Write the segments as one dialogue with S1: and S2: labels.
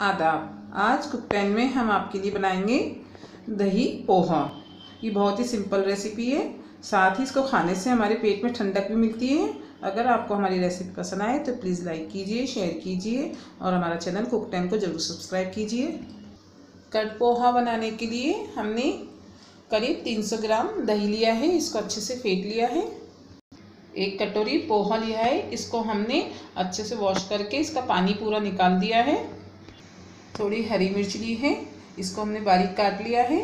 S1: आदाब। आज cook pan में हम आपके लिए बनाएँगे दही पोहा। ये बहुत ही सिंपल रेसिपी है। साथ ही इसको खाने से हमारे पेट में ठंडक भी मिलती है। अगर आपको हमारी रेसिपी पसंद आए तो प्लीज़ लाइक कीजिए, शेयर कीजिए और हमारा चैनल कुक टैन को ज़रूर सब्सक्राइब कीजिए। कट पोहा बनाने के लिए हमने करीब 300 ग्राम दही लिया है। इसको अच्छे से फेंट लिया है। एक कटोरी पोहा लिया है। इसको हमने अच्छे से वॉश करके इसका पानी पूरा निकाल दिया है। थोड़ी हरी मिर्च ली है, इसको हमने बारीक काट लिया है।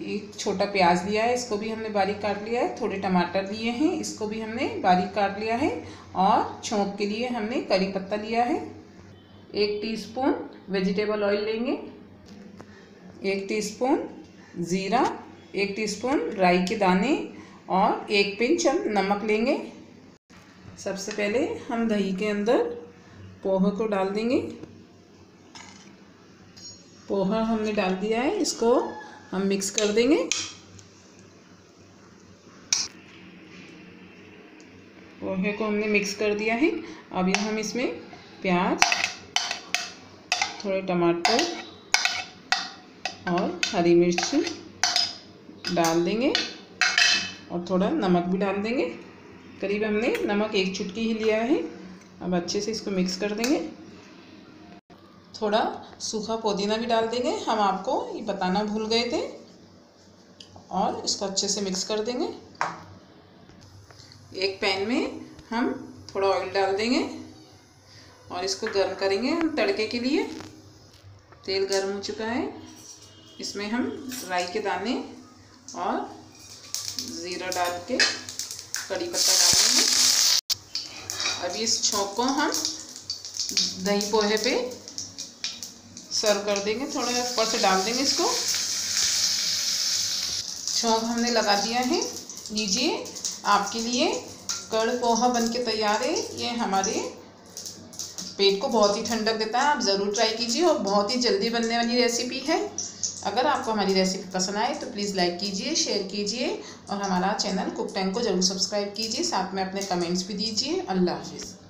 S1: एक छोटा प्याज लिया है, इसको भी हमने बारीक काट लिया है। थोड़े टमाटर लिए हैं, इसको भी हमने बारीक काट लिया है। और छोंक के लिए हमने करी पत्ता लिया है। एक टीस्पून वेजिटेबल ऑयल लेंगे। एक टीस्पून ज़ीरा, एक टीस्पून राई के दाने और एक पिंच हम नमक लेंगे। सबसे पहले हम दही के अंदर पोहा को डाल देंगे। पोहा हमने डाल दिया है, इसको हम मिक्स कर देंगे। पोहे को हमने मिक्स कर दिया है। यह हम इसमें प्याज, थोड़े टमाटर और हरी मिर्च डाल देंगे और थोड़ा नमक भी डाल देंगे। करीब हमने नमक एक चुटकी ही लिया है। अब अच्छे से इसको मिक्स कर देंगे। थोड़ा सूखा पुदीना भी डाल देंगे। हम आपको ये बताना भूल गए थे। और इसको अच्छे से मिक्स कर देंगे। एक पैन में हम थोड़ा ऑयल डाल देंगे। और इसको गर्म करेंगे हम तड़के के लिए। तेल गर्म हो चुका है। इसमें हम राई के दाने और ज़ीरा डाल के कड़ी पत्ता डाल देंगे। अभी इस छोंक को हम दही पोहे पे सर्व कर देंगे, थोड़ा ऊपर से डाल देंगे इसको। छोंक हमने लगा दिया है। लीजिए, आपके लिए कड़ पोहा बन के तैयार है। ये हमारे पेट को बहुत ही ठंडक देता है। आप ज़रूर ट्राई कीजिए और बहुत ही जल्दी बनने वाली रेसिपी है। अगर आपको हमारी रेसिपी पसंद आए तो प्लीज़ लाइक कीजिए शेयर कीजिए और हमारा चैनल कुक टैंक को ज़रूर सब्सक्राइब कीजिए। साथ में अपने कमेंट्स भी दीजिए। अल्लाह हाफिज़।